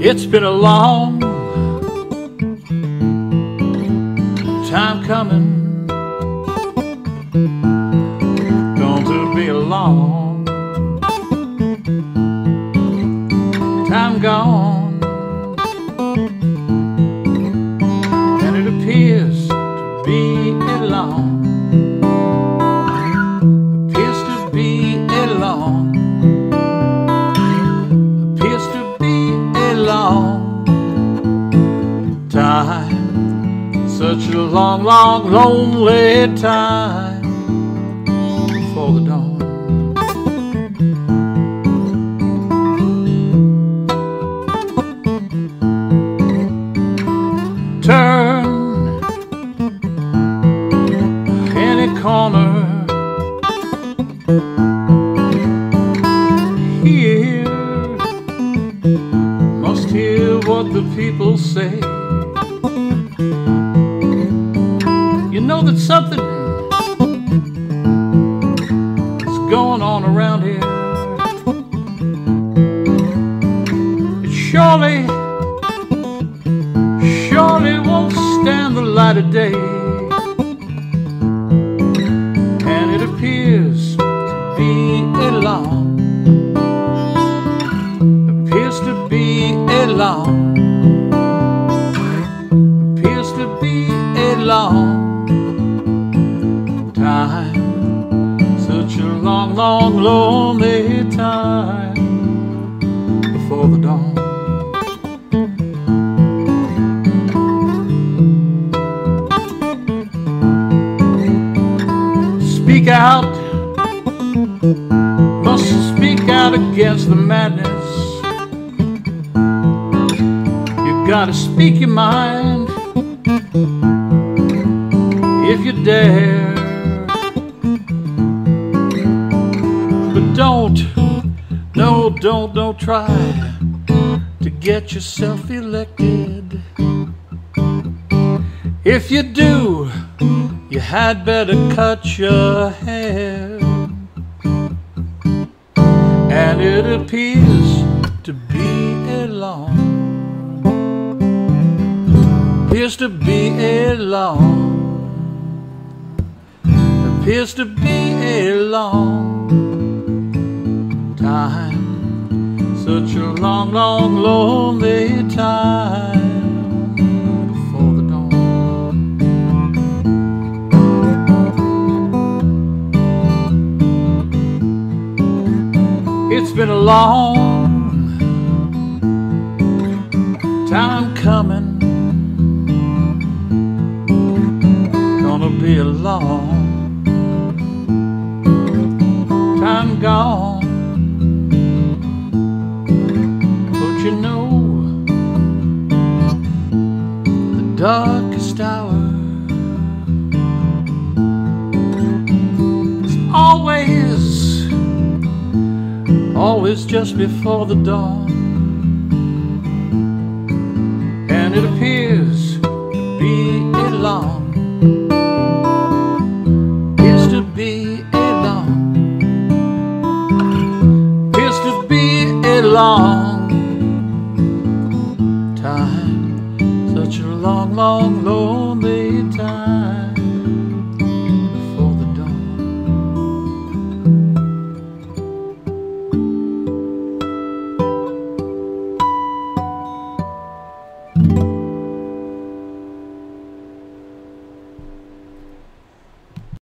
It's been a long time coming, going to be a long time gone, and it appears to be a long, Such a long, long, lonely time before the dawn. Turn any corner here. Must hear what the people say. Know that something is going on around here. It surely, surely won't stand the light of day. And it appears to be a long, appears to be a long, long, lonely time before the dawn. Speak out, must speak out against the madness. You gotta speak your mind if you dare. Don't, no, don't, don't try to get yourself elected. If you do, you had better cut your hair. And it appears to be a long, appears to be a long, appears to be a long long, long, lonely time before the dawn. It's been a long time coming. Gonna be a long time gone. Is always, always just before the dawn. 朦胧。